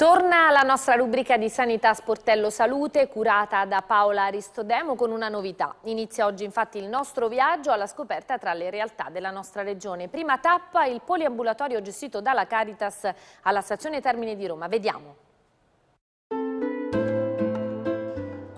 Torna la nostra rubrica di Sanità Sportello Salute curata da Paola Aristodemo con una novità. Inizia oggi infatti il nostro viaggio alla scoperta tra le realtà della nostra regione. Prima tappa il poliambulatorio gestito dalla Caritas alla stazione Termine di Roma. Vediamo.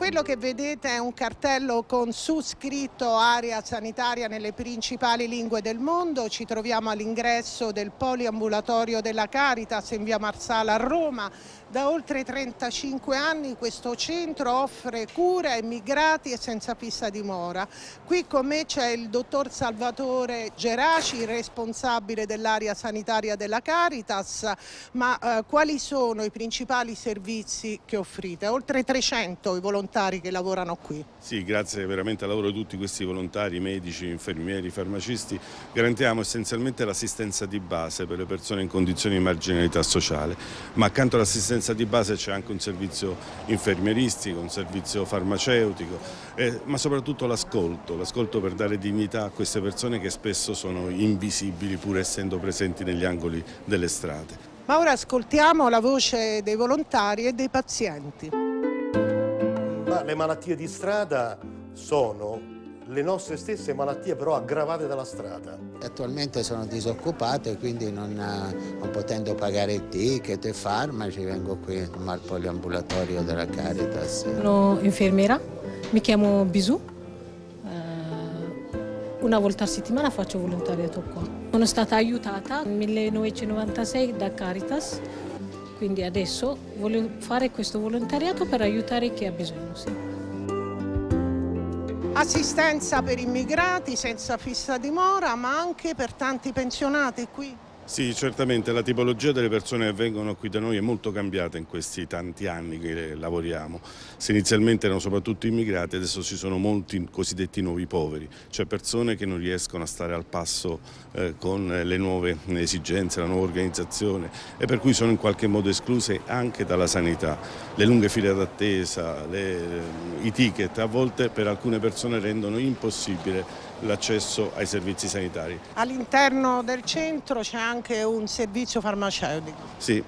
Quello che vedete è un cartello con su scritto area sanitaria nelle principali lingue del mondo. Ci troviamo all'ingresso del poliambulatorio della Caritas in via Marsala a Roma. Da oltre 35 anni questo centro offre cure a immigrati e senza fissa dimora. Qui con me c'è il dottor Salvatore Geraci, responsabile dell'area sanitaria della Caritas. Ma eh, quali sono i principali servizi che offrite? Oltre 300 i volontari volontari che lavorano qui. Sì, grazie veramente al lavoro di tutti questi volontari, medici, infermieri, farmacisti, garantiamo essenzialmente l'assistenza di base per le persone in condizioni di marginalità sociale, ma accanto all'assistenza di base c'è anche un servizio infermieristico, un servizio farmaceutico, eh, ma soprattutto l'ascolto, l'ascolto per dare dignità a queste persone che spesso sono invisibili pur essendo presenti negli angoli delle strade. Ma ora ascoltiamo la voce dei volontari e dei pazienti. Le malattie di strada sono le nostre stesse malattie però aggravate dalla strada. Attualmente sono disoccupato e quindi non, non potendo pagare il ticket e farmaci vengo qui al poliambulatorio della Caritas. Sono infermiera, mi chiamo Bisù, eh, una volta a settimana faccio volontariato qua. Sono stata aiutata nel 1996 da Caritas quindi adesso voglio fare questo volontariato per aiutare chi ha bisogno. Sì. Assistenza per immigrati senza fissa dimora, ma anche per tanti pensionati qui. Sì, certamente la tipologia delle persone che vengono qui da noi è molto cambiata in questi tanti anni che lavoriamo. Se inizialmente erano soprattutto immigrati, adesso ci sono molti cosiddetti nuovi poveri, cioè persone che non riescono a stare al passo eh, con le nuove esigenze, la nuova organizzazione e per cui sono in qualche modo escluse anche dalla sanità. Le lunghe file d'attesa, i ticket a volte per alcune persone rendono impossibile l'accesso ai servizi sanitari. All'interno del centro c'è anche un servizio farmaceutico. Sì,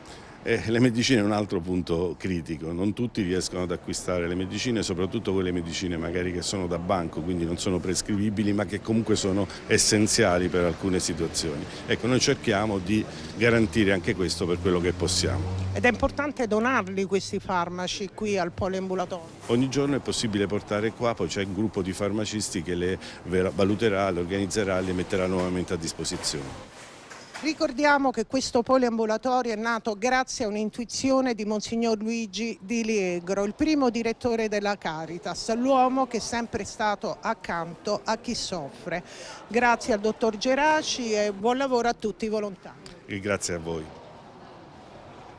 eh, le medicine è un altro punto critico, non tutti riescono ad acquistare le medicine, soprattutto quelle medicine magari che sono da banco, quindi non sono prescrivibili ma che comunque sono essenziali per alcune situazioni. Ecco, noi cerchiamo di garantire anche questo per quello che possiamo. Ed è importante donarli questi farmaci qui al poliambulatorio? Ogni giorno è possibile portare qua, poi c'è un gruppo di farmacisti che le valuterà, le organizzerà e le metterà nuovamente a disposizione. Ricordiamo che questo poliambulatorio è nato grazie a un'intuizione di Monsignor Luigi Di Liegro, il primo direttore della Caritas, l'uomo che è sempre stato accanto a chi soffre. Grazie al dottor Geraci e buon lavoro a tutti i volontari. E grazie a voi.